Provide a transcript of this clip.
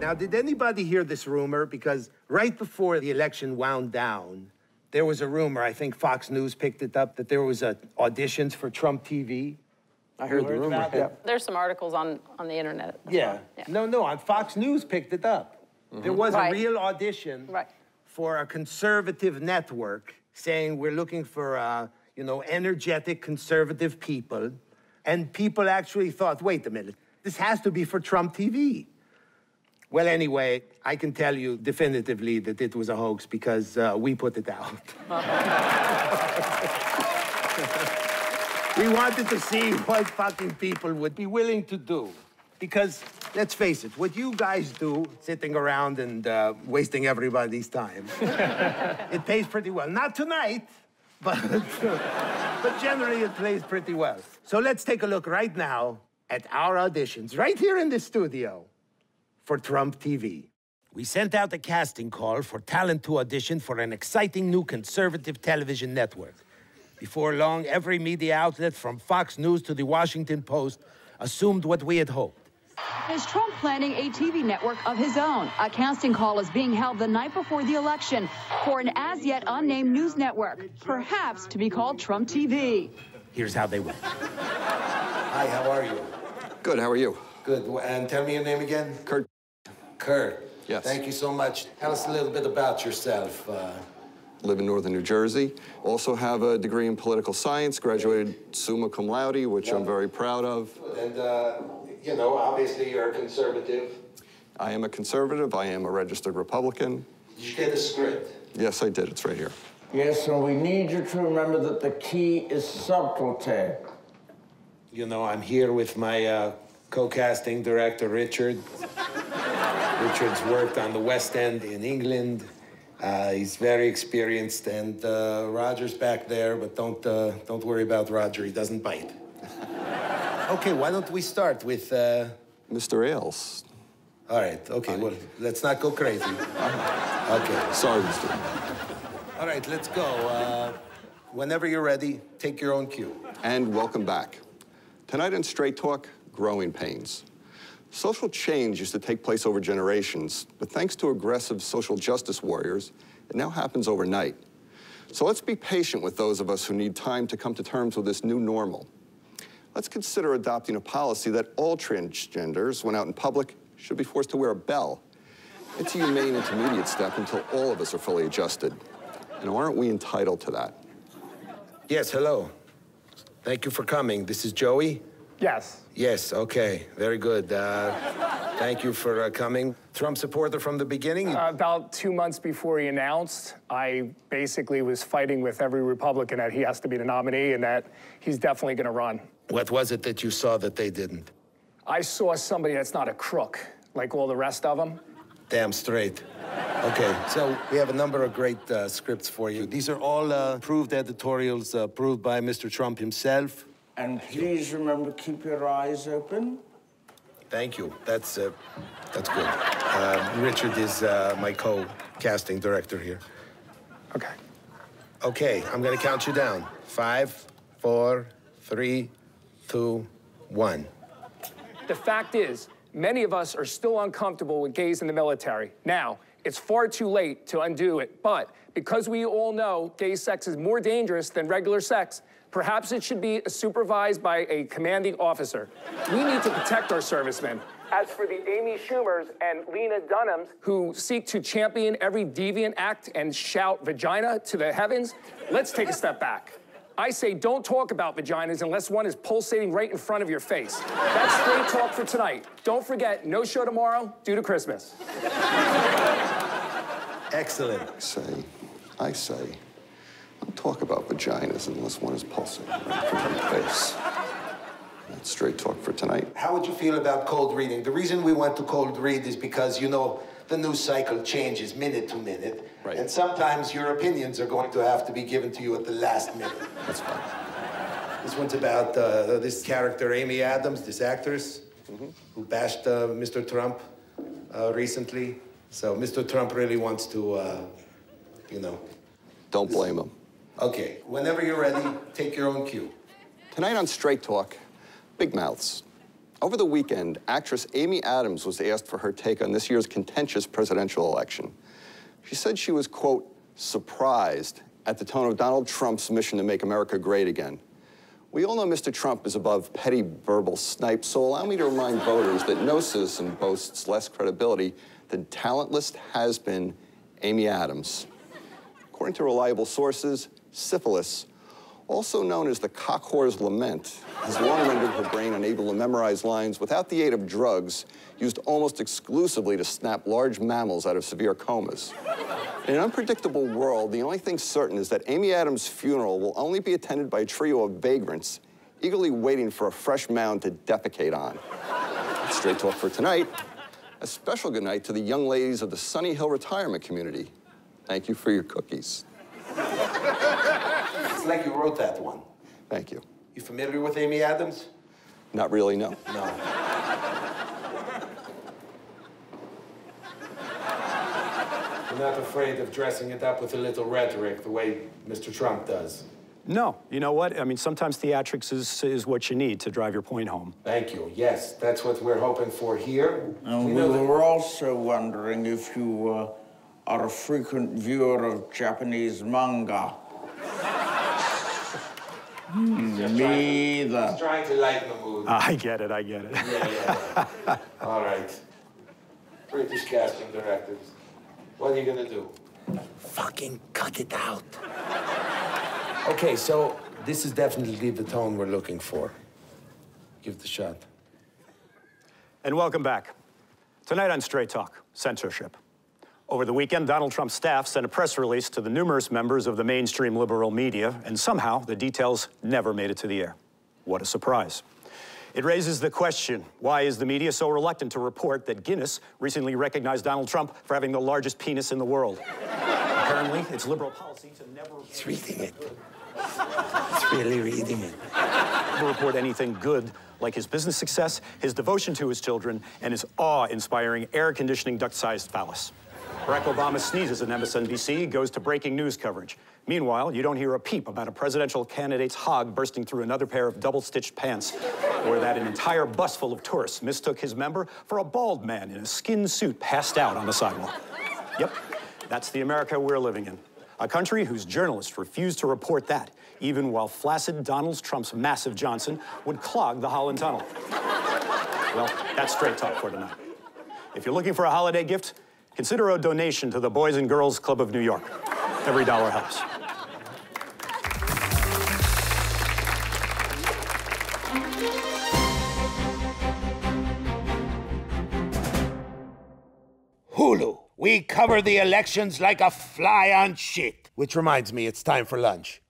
Now, did anybody hear this rumor? Because right before the election wound down, there was a rumor, I think Fox News picked it up, that there was a, auditions for Trump TV. I heard the rumor. Yeah. There's some articles on, on the internet. Yeah. Yeah. No, no, on Fox News picked it up. There was Right. a real audition Right. for a conservative network saying we're looking for, uh, you know, energetic conservative people. And people actually thought, wait a minute, this has to be for Trump TV. Well, anyway, I can tell you definitively that it was a hoax because uh, we put it out. we wanted to see what fucking people would be willing to do. Because let's face it, what you guys do, sitting around and uh, wasting everybody's time, it pays pretty well. Not tonight, but, but generally it plays pretty well. So let's take a look right now at our auditions, right here in the studio for Trump TV. We sent out a casting call for talent to audition for an exciting new conservative television network. Before long, every media outlet from Fox News to the Washington Post assumed what we had hoped. Is Trump planning a TV network of his own? A casting call is being held the night before the election for an as yet unnamed news network, perhaps to be called Trump TV. Here's how they went. Hi, how are you? Good, how are you? Good. And tell me your name again? Kurt. Kurt. Yes. Thank you so much. Tell us a little bit about yourself. Uh, Live in northern New Jersey. Also have a degree in political science, graduated summa cum laude, which I'm very proud of. and, uh, you know, obviously you're a conservative. I am a conservative. I am a registered Republican. Did you get a script? Yes, I did. It's right here. Yes, and we need you to remember that the key is subtlety. You know, I'm here with my uh, co-casting director, Richard. Richard's worked on the West End in England. Uh, he's very experienced, and uh, Roger's back there, but don't uh, don't worry about Roger. He doesn't bite. Okay, why don't we start with? Uh... Mr. Ailes. All right. Okay. Well, let's not go crazy. Okay. Sorry, Mr. All right. Let's go. Uh, whenever you're ready, take your own cue. And welcome back. Tonight on Straight Talk, growing pains. Social change used to take place over generations, but thanks to aggressive social justice warriors, it now happens overnight. So let's be patient with those of us who need time to come to terms with this new normal. Let's consider adopting a policy that all transgenders, when out in public, should be forced to wear a bell. It's a humane intermediate step until all of us are fully adjusted. And aren't we entitled to that? Yes. Hello. Thank you for coming. This is Joey. Yes. Yes, okay, very good. Uh, thank you for uh, coming. Trump supporter from the beginning? Uh, about two months before he announced, I basically was fighting with every Republican that he has to be the nominee and that he's definitely going to run. what was it that you saw that they didn't? I saw somebody that's not a crook like all the rest of them. Damn straight. Okay, so we have a number of great uh, scripts for you. These are all uh, approved editorials uh, approved by Mr. Trump himself. And please remember, keep your eyes open. Thank you. That's uh, that's good. Uh, Richard is uh, my co-casting director here. Okay. Okay, I'm gonna count you down. Five, four, three, two, one. The fact is, many of us are still uncomfortable with gays in the military. Now, it's far too late to undo it, but because we all know gay sex is more dangerous than regular sex, perhaps it should be supervised by a commanding officer. We need to protect our servicemen. As for the Amy Schumers and Lena Dunhams who seek to champion every deviant act and shout vagina to the heavens, let's take a step back. I say don't talk about vaginas unless one is pulsating right in front of your face. That's straight talk for tonight. Don't forget, no show tomorrow due to Christmas. Excellent. I say, I say, don't talk about vaginas unless one is pulsing right of your face. That's straight talk for tonight. How would you feel about cold reading? The reason we went to cold read is because, you know, the news cycle changes minute to minute. Right. And sometimes your opinions are going to have to be given to you at the last minute. That's fine. This one's about uh, this character, Amy Adams, this actress, who bashed uh, Mr. Trump uh, recently. So Mr. Trump really wants to, uh, you know. Don't blame him. Okay, whenever you're ready, take your own cue. Tonight on Straight Talk, big mouths. Over the weekend, actress Amy Adams was asked for her take on this year's contentious presidential election. She said she was, quote, surprised at the tone of Donald Trump's mission to make America great again. We all know Mr. Trump is above petty verbal snipes, so allow me to remind voters that no citizen boasts less credibility than talentless has-been Amy Adams. According to reliable sources, syphilis, also known as the cock whore's lament, has long rendered her brain unable to memorize lines without the aid of drugs used almost exclusively to snap large mammals out of severe comas. In an unpredictable world, the only thing certain is that Amy Adams' funeral will only be attended by a trio of vagrants eagerly waiting for a fresh mound to defecate on. Straight talk for tonight. A special good night to the young ladies of the Sunny Hill Retirement Community. Thank you for your cookies. It's like you wrote that one. Thank you. You familiar with Amy Adams? Not really, no. No. You're not afraid of dressing it up with a little rhetoric the way Mr. Trump does. No. You know what? I mean, sometimes theatrics is, is what you need to drive your point home. Thank you. Yes, that's what we're hoping for here. And we know that- were also wondering if you uh, are a frequent viewer of Japanese manga. Hmm, Me either. He's trying to lighten the mood. I get it, I get it. Yeah, yeah, yeah. All right. British casting directors. What are you gonna do? Fucking cut it out. Okay, so this is definitely the tone we're looking for. Give it a shot. And welcome back. Tonight on Straight Talk, censorship. Over the weekend, Donald Trump's staff sent a press release to the numerous members of the mainstream liberal media, and somehow the details never made it to the air. What a surprise. It raises the question why is the media so reluctant to report that Guinness recently recognized Donald Trump for having the largest penis in the world? Apparently, it's liberal policy to never, He's reading it. He's really reading it. never report anything good like his business success, his devotion to his children, and his awe inspiring air conditioning duct sized phallus. Barack Obama sneezes at MSNBC, goes to breaking news coverage. Meanwhile, you don't hear a peep about a presidential candidate's hog bursting through another pair of double stitched pants, or that an entire bus full of tourists mistook his member for a bald man in a skin suit passed out on the sidewalk. Yep, that's the America we're living in. A country whose journalists refuse to report that, even while flaccid Donald Trump's massive Johnson would clog the Holland Tunnel. Well, that's straight talk for tonight. If you're looking for a holiday gift, consider a donation to the Boys and Girls Club of New York. Every dollar helps. Hulu. We cover the elections like a fly on shit. Which reminds me, it's time for lunch.